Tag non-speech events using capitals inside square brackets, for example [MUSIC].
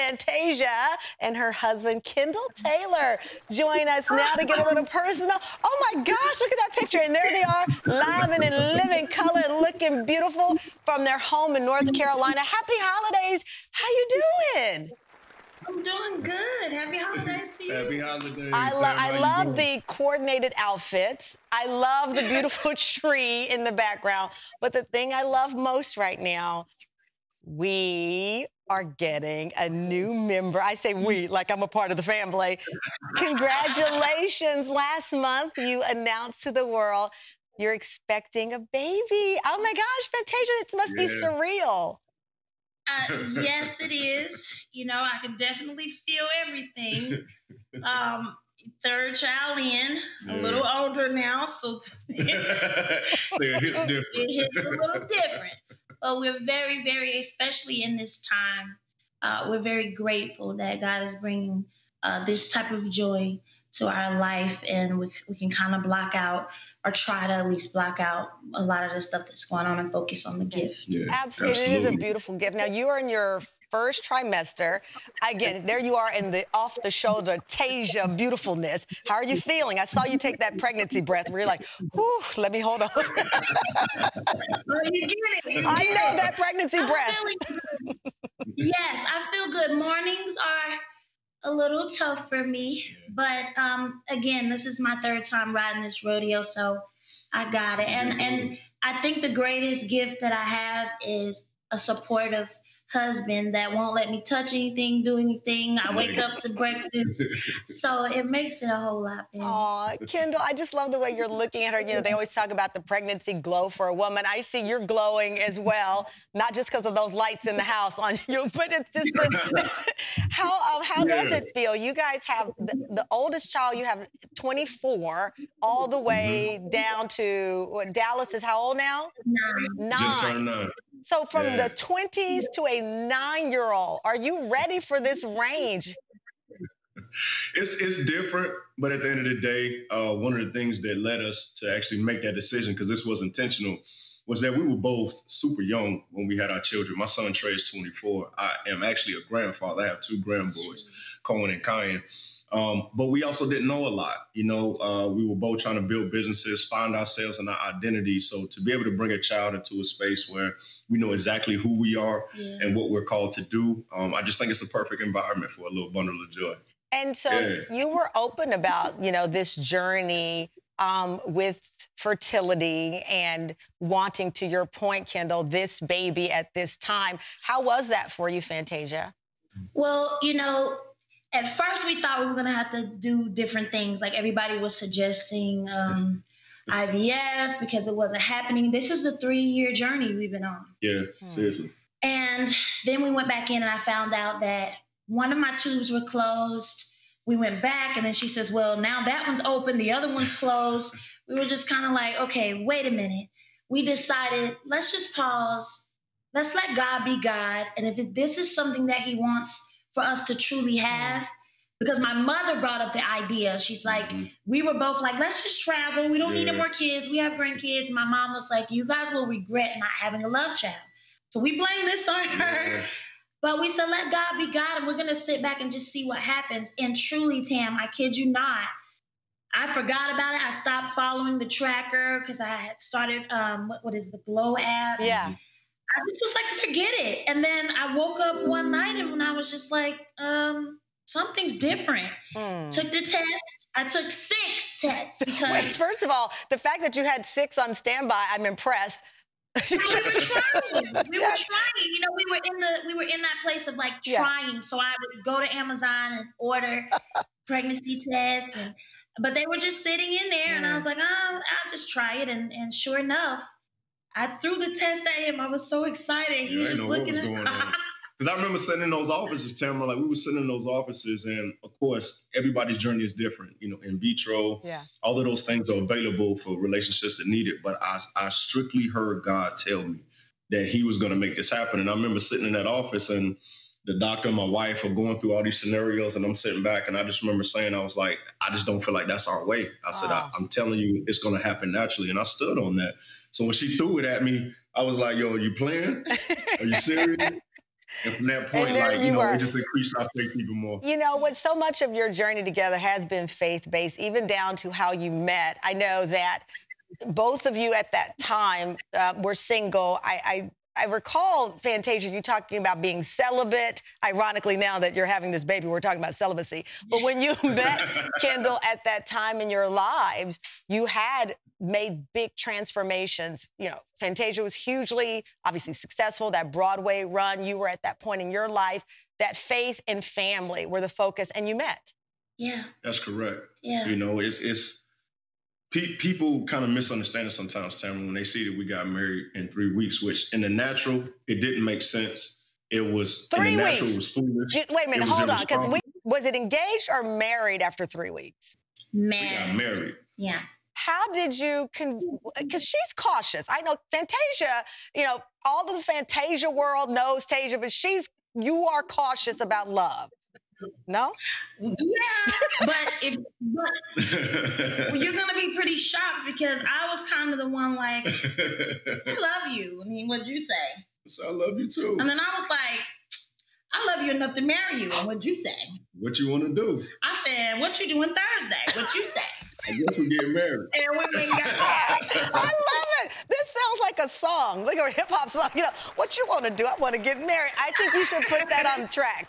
Fantasia and her husband, Kendall Taylor, join us now to get a little personal. Oh my gosh, look at that picture. And there they are, live and in living color, looking beautiful from their home in North Carolina. Happy holidays. How you doing? I'm doing good. Happy holidays to you. Happy holidays. I, lo- I love the coordinated outfits. I love the beautiful [LAUGHS] tree in the background. But the thing I love most right now, we are getting a new member. I say we, like I'm a part of the family. Congratulations. Last month, you announced to the world you're expecting a baby. Oh my gosh, Fantasia, it must yeah. be surreal. Uh, yes, it is. You know, I can definitely feel everything. Um, third child in, yeah. a little older now, so, [LAUGHS] [LAUGHS] so it hits different. It hits a little different. But we're very, very, especially in this time, uh, we're very grateful that God is bringing uh, this type of joy to our life and we, we can kind of block out or try to at least block out a lot of the stuff that's going on and focus on the gift. Yeah, absolutely. absolutely. It is a beautiful gift. Now, you are in your first trimester. Again, there you are in the off the shoulder Tasia beautifulness. How are you feeling? I saw you take that pregnancy breath where you're like, whew, let me hold on. [LAUGHS] well, you get it. You I know that pregnancy I'm breath. yes, I feel good. Mornings are a little tough for me. But um, again, this is my third time riding this rodeo, so I got it. And and I think the greatest gift that I have is a supportive husband that won't let me touch anything, do anything. I wake up to breakfast. [LAUGHS] So it makes it a whole lot better. Aw, Kendall, I just love the way you're looking at her. You know, they always talk about the pregnancy glow for a woman. I see you're glowing as well, not just because of those lights in the house on [LAUGHS] you, but it's just the, [LAUGHS] how um, how yeah. does it feel? You guys have the, the, oldest child, you have 24, all the way mm-hmm. down to what, Dallas is how old now? Nine. Nine. Just turned nine. So from yeah. the 20s to a nine-year-old, are you ready for this range? [LAUGHS] It's it's different, but at the end of the day, uh, one of the things that led us to actually make that decision, because this was intentional, was that we were both super young when we had our children. My son Trey is 24. I am actually a grandfather. I have two grandboys, Cohen and Kyan. Um, but we also didn't know a lot. You know, uh, we were both trying to build businesses, find ourselves and our identity. So to be able to bring a child into a space where we know exactly who we are yeah. and what we're called to do, um, I just think it's the perfect environment for a little bundle of joy. And so yeah. you were open about, you know, this journey um, with fertility and wanting, to your point, Kendall, this baby at this time. How was that for you, Fantasia? Well, you know, at first we thought we were gonna have to do different things. Like everybody was suggesting um, IVF because it wasn't happening. This is the three-year journey we've been on. Yeah, hmm. seriously. And then we went back in and I found out that one of my tubes were closed. We went back and then she says, Well, now that one's open, the other one's closed. [LAUGHS] we were just kind of like, okay, wait a minute. We decided, let's just pause. Let's let God be God. And if this is something that He wants for us to truly have. Because my mother brought up the idea. She's like, mm-hmm. we were both like, let's just travel. We don't yeah. need any more kids. We have grandkids. And my mom was like, you guys will regret not having a love child. So we blame this on her. Yeah. But we said, let God be God, and we're gonna sit back and just see what happens. And truly, Tam, I kid you not, I forgot about it. I stopped following the tracker because I had started um, what, what is the Glow app? Yeah. I just was like, forget it. And then I woke up one night and when I was just like, um, something's different. Mm. Took the test. I took six tests [LAUGHS] because Wait, first of all, the fact that you had six on standby, I'm impressed. we were trying. We were [LAUGHS] trying. You know, we were in the we were in that place of like trying. Yeah. So I would go to Amazon and order [LAUGHS] pregnancy tests and but they were just sitting in there mm. and I hmm. was like, oh, I'll just try it. And and sure enough, I threw the test at him. I was so excited. He yeah, was just looking at me. Because [LAUGHS] I remember sitting in those offices, Tamron, like we were sitting in those offices, and of course, everybody's journey is different. You know, in vitro, yeah. all of those things are available for relationships that need it. But I, I strictly heard God tell me that He was going to make this happen. And I remember sitting in that office, and the doctor and my wife are going through all these scenarios, and I'm sitting back, and I just remember saying, I was like, I just don't feel like that's our way. I said, I, I'm telling you, it's going to happen naturally, and I stood on that. So when she threw it at me, I was like, "Yo, are you playing? Are you serious?" [LAUGHS] And from that point, like, you, you know, were. it just increased our faith even more. You know, what so much of your journey together has been faith based, even down to how you met. I know that both of you at that time uh, were single. I, I I recall, Fantasia, you talking about being celibate. Ironically, now that you're having this baby, we're talking about celibacy. But when you [LAUGHS] met Kendall at that time in your lives, you had made big transformations. You know, Fantasia was hugely, obviously successful. That Broadway run, you were at that point in your life. That faith and family were the focus, and you met. Yeah. That's correct. Yeah. You know, it's it's pe- people kind of misunderstand it sometimes, Tamron, when they see that we got married in three weeks, which in the natural, it didn't make sense. It was three in the weeks. natural, it was foolish. You, wait a minute, hold on, because we was it engaged or married after three weeks? Married. We got married. Yeah. How did you Because she's cautious. I know Fantasia. You know, all of the Fantasia world knows Tasia, but she's you are cautious about love. No. Yeah, but if but you're gonna be pretty shocked because I was kind of the one like, I love you. I mean, what'd you say? So I love you too. And then I was like, I love you enough to marry you. And what'd you say? What you want to do? I said, What you doing Thursday? What you say? I guess we're getting married. And we got married. I love it. This sounds like a song, like a hip hop song. You know, what you want to do? I want to get married. I think you should put that on track.